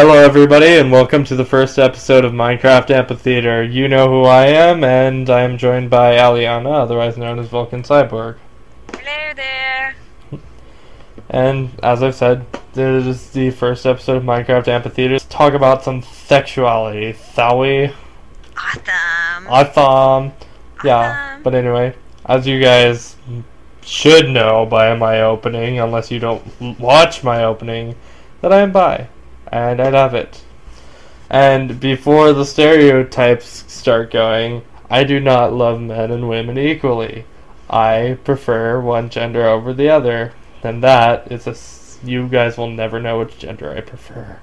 Hello, everybody, and welcome to the first episode of Minecraft Amphitheater. You know who I am, and I am joined by Aliana, otherwise known as Vulcan Cyborg. Hello there. And as I've said, this is the first episode of Minecraft Amphitheater. Let's talk about some sexuality, shall we? Awesome. Awesome. Yeah, Awesome. but anyway, as you guys should know by my opening, unless you don't watch my opening, that I am bi, and I love it. And before the stereotypes start going, I do not love men and women equally. I prefer one gender over the other. And that is a. You guys will never know which gender I prefer.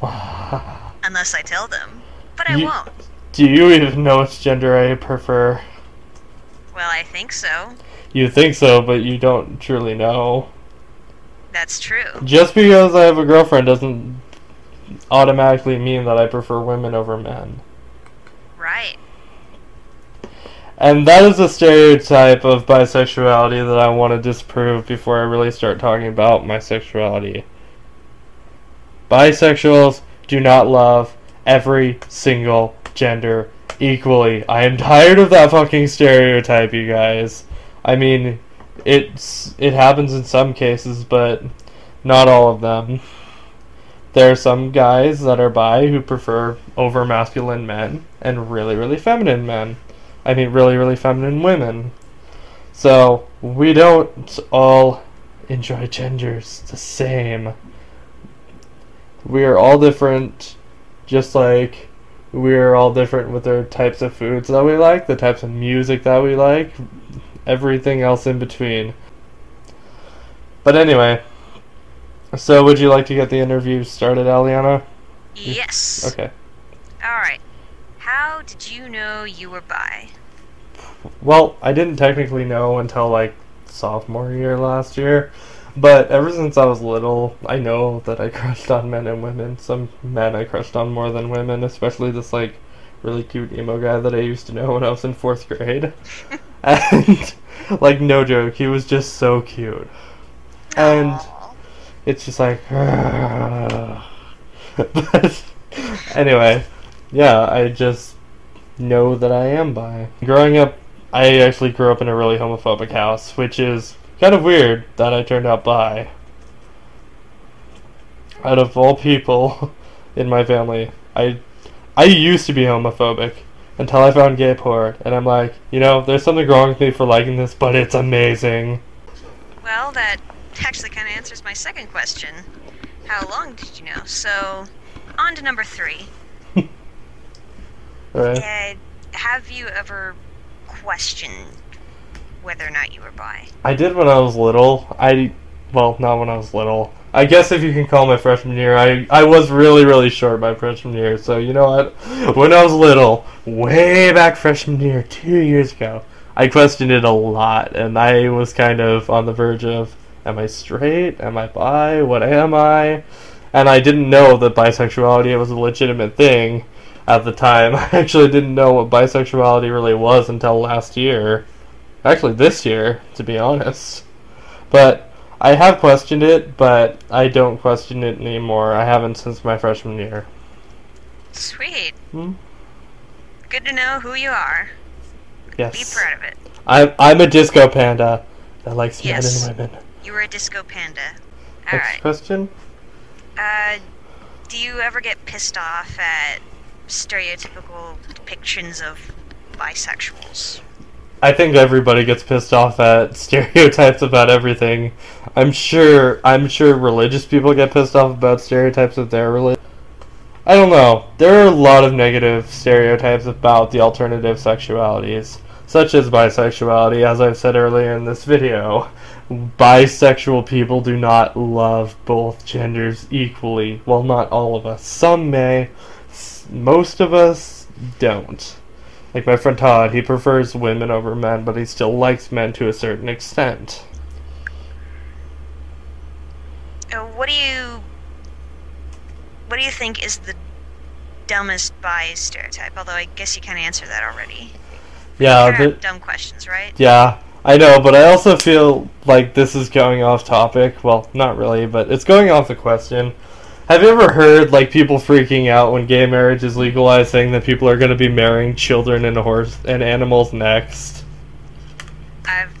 Unless I tell them. But I You- won't. Do you even know which gender I prefer? Well, I think so. You think so, but you don't truly know. That's true. Just because I have a girlfriend doesn't automatically mean that I prefer women over men. Right. And that is a stereotype of bisexuality that I want to disprove before I really start talking about my sexuality. Bisexuals do not love every single gender equally. I am tired of that fucking stereotype, you guys. I mean, it's it happens in some cases, but not all of them. There are some guys that are bi who prefer over masculine men and really, really feminine men. I mean, really, really feminine women. So, we don't all enjoy genders the same. We are all different, just like we are all different with our types of foods that we like, the types of music that we like, everything else in between. But anyway, so would you like to get the interview started, Aliana? Yes. Okay. Alright. How did you know you were bi? Well, I didn't technically know until like sophomore year last year, but ever since I was little, I know that I crushed on men and women. Some men I crushed on more than women, especially this like really cute emo guy that I used to know when I was in fourth grade. and like no joke, he was just so cute. And Aw. it's just like but anyway yeah i just know that i am bi growing up i actually grew up in a really homophobic house which is kind of weird that i turned out bi out of all people in my family i i used to be homophobic until i found gay porn and i'm like you know there's something wrong with me for liking this but it's amazing Well, that actually kind of answers my second question. How long did you know? So, on to number three. right Uh, have you ever questioned whether or not you were bi? I did when I was little. I well, not when I was little. I guess if you can call my freshman year, I I was really really short my freshman year. So you know what? When I was little, way back freshman year, two years ago, I questioned it a lot, and I was kind of on the verge of, am I straight? Am I bi? What am I? And I didn't know that bisexuality was a legitimate thing at the time. I actually didn't know what bisexuality really was until last year. Actually, this year, to be honest. But I have questioned it, but I don't question it anymore. I haven't since my freshman year. Sweet. Hmm? Good to know who you are. Yes. Be proud of it. I'm, I'm a disco panda that likes Yes. men and women. You were a disco panda. Next Alright. question? Uh, do you ever get pissed off at stereotypical depictions of bisexuals? I think everybody gets pissed off at stereotypes about everything. I'm sure I'm sure religious people get pissed off about stereotypes of their religion. I don't know. There are a lot of negative stereotypes about the alternative sexualities, such as bisexuality, as I've said earlier in this video. Bisexual people do not love both genders equally. Well, not all of us. Some may. Most of us don't. Like my friend Todd, he prefers women over men, but he still likes men to a certain extent. Uh, what do you what do you think is the dumbest bi stereotype? Although I guess you kind of answered that already. Yeah, the, dumb questions, right? yeah, I know, but I also feel like this is going off topic. Well, not really, but it's going off the question. Have you ever heard like people freaking out when gay marriage is legalized, saying that people are going to be marrying children and horse and animals next? I've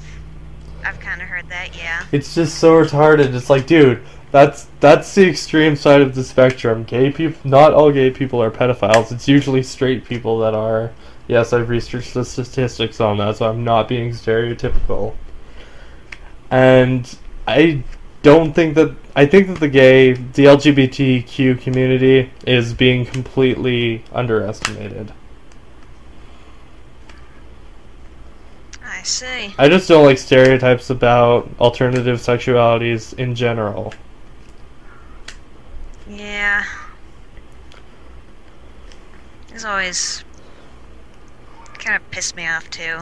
I've kind of heard that. Yeah. It's just so retarded. It's like, dude, that's that's the extreme side of the spectrum. Gay people, not all gay people are pedophiles. It's usually straight people that are. Yes, I've researched the statistics on that, so I'm not being stereotypical. And I don't think that I think that the gay, the LGBTQ community is being completely underestimated. I see. I just don't like stereotypes about alternative sexualities in general. Yeah. It's always kind of pissed me off too.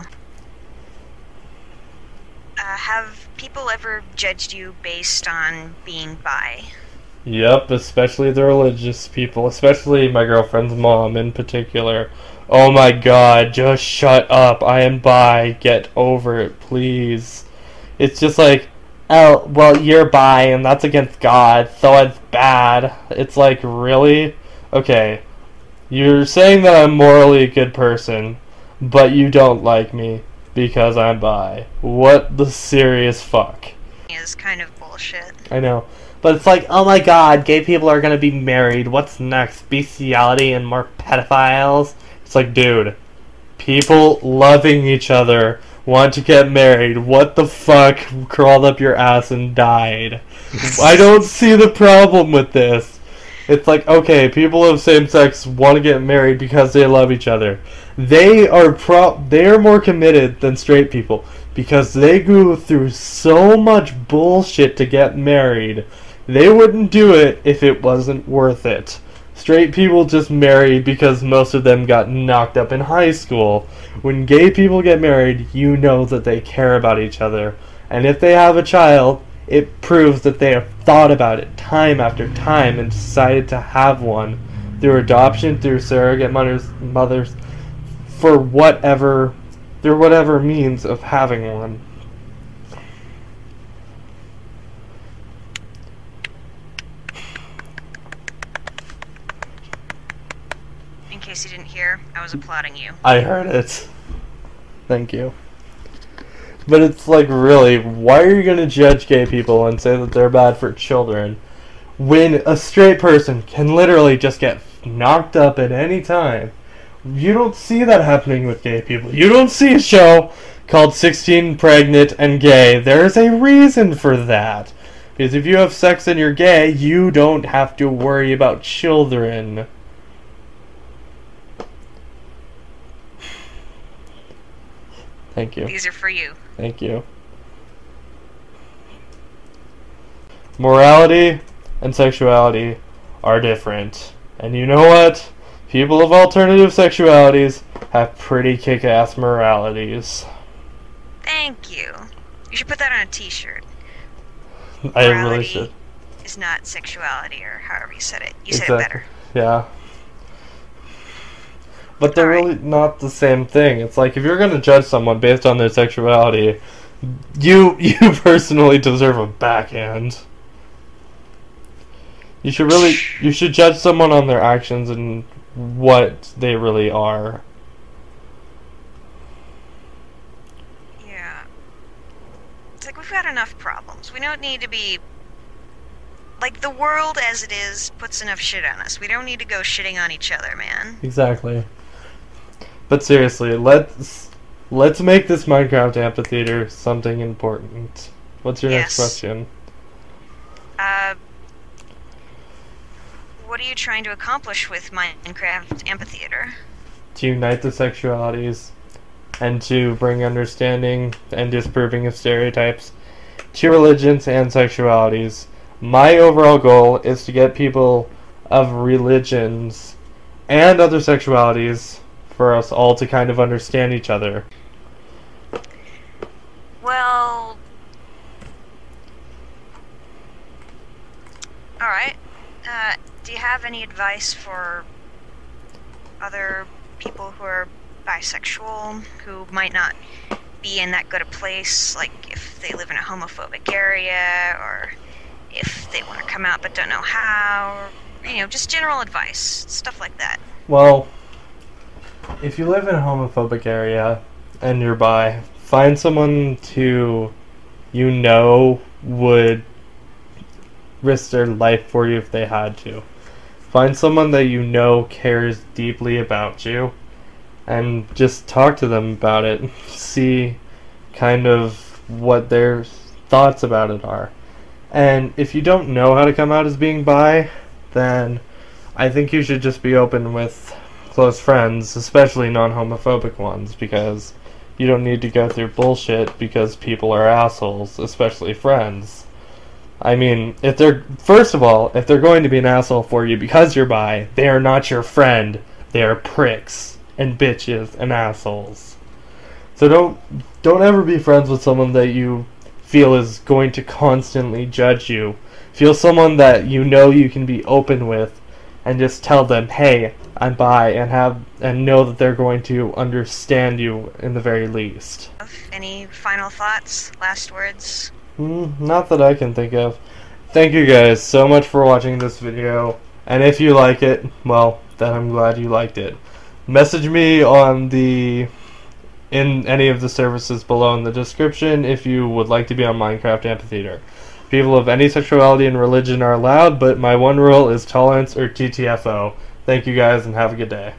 Uh, have people ever judged you based on being bi? Yep, especially the religious people, especially my girlfriend's mom in particular. Oh my god, just shut up. I am bi. Get over it, please. It's just like, oh, well, you're bi, and that's against God, so it's bad. It's like, really? Okay. You're saying that I'm morally a good person, but you don't like me because I'm bi. What the serious fuck? Is kind of bullshit. I know. But it's like, oh my god, gay people are gonna be married. What's next? Bestiality and more pedophiles? It's like, dude, people loving each other want to get married. What the fuck crawled up your ass and died? I don't see the problem with this. It's like, okay, people of same sex want to get married because they love each other. They are pro they are more committed than straight people because they go through so much bullshit to get married. They wouldn't do it if it wasn't worth it. Straight people just marry because most of them got knocked up in high school. When gay people get married, you know that they care about each other. And if they have a child, it proves that they have thought about it time after time and decided to have one through adoption, through surrogate mothers, mothers for whatever, through whatever means of having one. In case you didn't hear, I was applauding you. I heard it. Thank you. But it's like, really, why are you going to judge gay people and say that they're bad for children when a straight person can literally just get knocked up at any time? You don't see that happening with gay people. You don't see a show called 16 Pregnant and Gay. There's a reason for that. Because if you have sex and you're gay, you don't have to worry about children. Thank you. These are for you. Thank you. Morality and sexuality are different. And you know what? People of alternative sexualities have pretty kick ass moralities. Thank you. You should put that on a t-shirt. I really should. Is not sexuality, or however you said it. You said Exactly. it better. Yeah. But they're really not the same thing. It's like if you're gonna judge someone based on their sexuality, you you personally deserve a backhand. You should really you should judge someone on their actions and what they really are. Yeah. It's like we've got enough problems. We don't need to be. Like, the world as it is puts enough shit on us. We don't need to go shitting on each other, man. Exactly. But seriously, let's let's make this Minecraft amphitheater something important. What's your next Yes. question? Uh. What are you trying to accomplish with Minecraft Amphitheater? to unite the sexualities and to bring understanding and disproving of stereotypes to religions and sexualities. My overall goal is to get people of religions and other sexualities for us all to kind of understand each other. Well. Alright. Uh, do you have any advice for other people who are bisexual who might not be in that good a place? Like if they live in a homophobic area or if they want to come out but don't know how, or, you know, just general advice, stuff like that. Well, if you live in a homophobic area and you're bi, find someone to you know would risk their life for you if they had to. Find someone that you know cares deeply about you and just talk to them about it. And see kind of what their thoughts about it are. And if you don't know how to come out as being bi, then I think you should just be open with close friends, especially non homophobic ones, because you don't need to go through bullshit because people are assholes, especially friends. I mean, if they're first of all, if they're going to be an asshole for you because you're bi, they are not your friend. They are pricks and bitches and assholes. So don't don't ever be friends with someone that you feel is going to constantly judge you. Feel someone that you know you can be open with and just tell them, "Hey, I'm bi," and have and know that they're going to understand you in the very least. Any final thoughts? Last words? Mm, not that I can think of. Thank you guys so much for watching this video. And if you like it, well, then I'm glad you liked it. Message me on the in any of the services below in the description if you would like to be on Minecraft Amphitheater. People of any sexuality and religion are allowed, but my one rule is tolerance or TTFO. Thank you guys and have a good day.